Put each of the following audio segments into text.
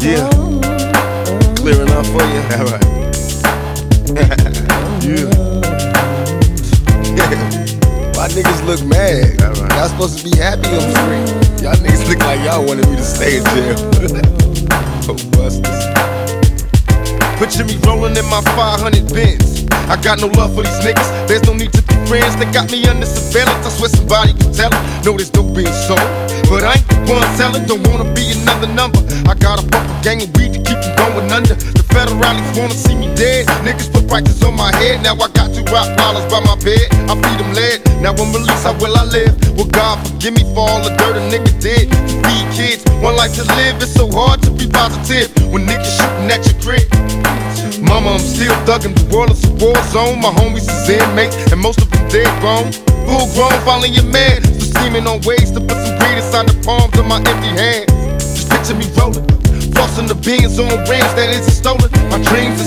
Yeah. Clear enough for you? Alright. yeah. Why niggas look mad? Alright. Y'all supposed to be happy on the screen. Y'all niggas look like y'all wanted me to stay in jail. oh, busters. Picture me rolling in my 500 Benz. I got no love for these niggas. There's no need to be friends. They got me under surveillance. I swear somebody can tell it. No, there's no being sold. But I ain't one selling. Don't wanna be another number. I got a fucking gang of weed to keep them going under. The federalists wanna see me dead. Niggas put prices on my head. Now I got two rock dollars by my bed. I feed them lead. Now when released, how will I live? Well, God forgive me for all the dirt a nigga did. Feed kids, one life to live. It's so hard to be positive when niggas shooting at your crib. Mama, I'm still thuggin'. The world is a war zone. My homies is inmates, and most of them dead grown. Full grown, finally a man. So on ways to the palms of my empty. Just picture me rolling. Flossing the beans on rings that isn't stolen. My dreams are.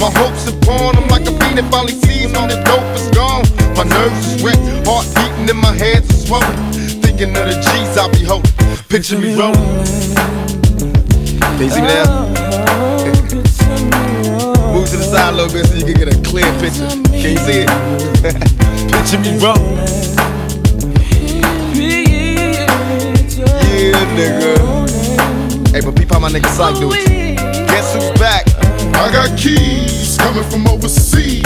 My hopes are. I'm like a that finally sees the dope is gone. My nerves heart beating and my hands are swollen. Thinking of the G's I be holding. Picture me rolling. Me now? Move to the side a little bit so you can get a clear picture. Can you see it? picture me rolling. My nigga Syke do it. Guess who's back? I got keys coming from overseas.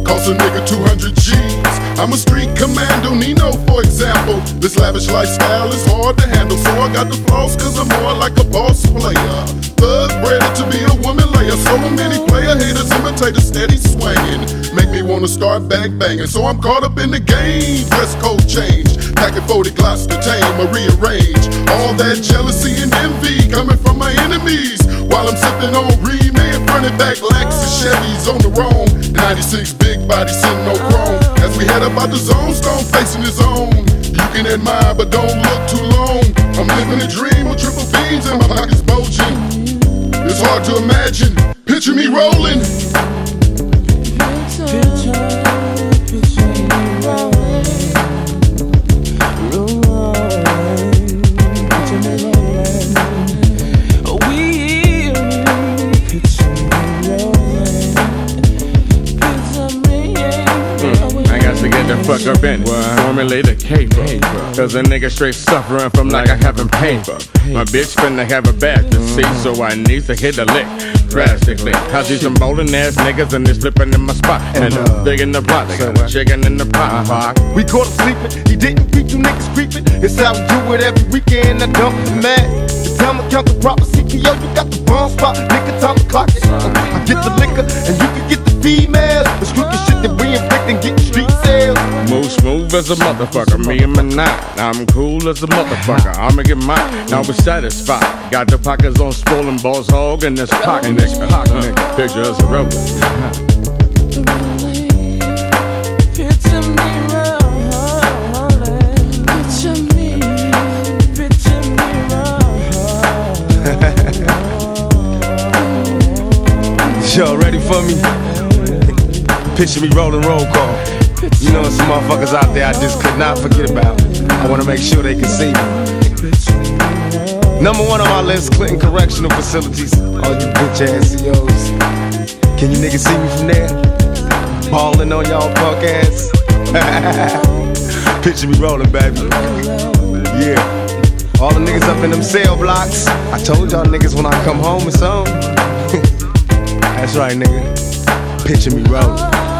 Cost a nigga 200 G's. I'm a street commando, Nino, for example. This lavish lifestyle is hard to handle, so I got the flaws, cause I'm more like a boss player. Thug bred to be a woman layer. So many player haters imitate a steady swinging. Make me wanna start bang banging. So I'm caught up in the game. Dress code change. Packing 40 glocks to tame or rearrange. All that jealousy and envy coming from my enemies. While I'm sipping on Reman, running back Lexus Chevys on the roam. 96 big body sitting no chrome. As we head up out the zone, stone facing his own. You can admire, but don't look too long. I'm living a dream with triple beans and my pockets bulging. It's hard to imagine. Picture me rolling. The fuck up in Formulate a caper Cause a nigga straight suffering from like I haven't paid for My bitch finna have a bad to see So I need to hit a lick Drastically I see some bowling ass niggas and they slipping in my spot And I'm uh-huh. big in the pot They got a chicken in the pot uh-huh. pot. We caught him sleeping. He didn't beat you niggas creeping. It's how we do it every weekend. I dump the man. It's time to count the proper CTO. You got the bomb spot. Nigga, time to clock it. I get the liquor and you can get the females. Smooth as a motherfucker, me and my nine. I'm cool as a motherfucker, I'ma get mine. Now we satisfied. Got the pockets on swollen balls, hog in this pocket, nigga. Picture us a rover. Y'all ready for me? Picture me rolling roll call. You know, some motherfuckers out there I just could not forget about. I wanna make sure they can see me. Number one on my list, Clinton Correctional Facilities. All you bitch ass CEOs. Can you niggas see me from there? Ballin' on y'all punk ass. Picture me rolling, baby. Yeah. All the niggas up in them cell blocks. I told y'all niggas when I come home or something. That's right, nigga. Picture me rolling.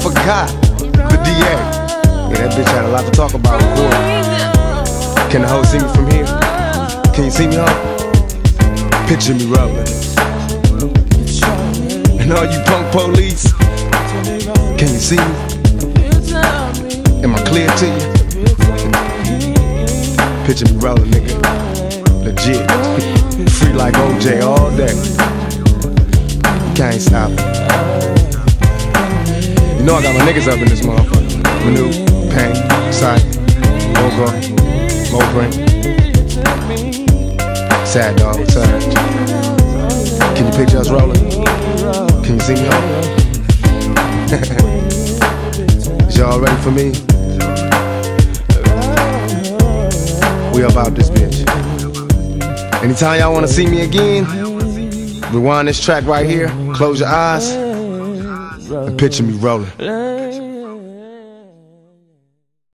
Forgot. The DA. Yeah, that bitch had a lot to talk about. Can the hoe see me from here? Can you see me, hoe? Picture me rolling. And all you punk police, can you see me? Am I clear to you? Picture me rolling, nigga. Legit. Free like OJ all day. Can't stop. You know I got my niggas up in this motherfucker. Manu, Pain, Syke, Mogo, Mobrin. Sad dog, Surge. Can you picture us rolling? Can you see me home? Is y'all ready for me? We about this bitch. Anytime y'all wanna see me again, rewind this track right here, close your eyes, and picture me rolling.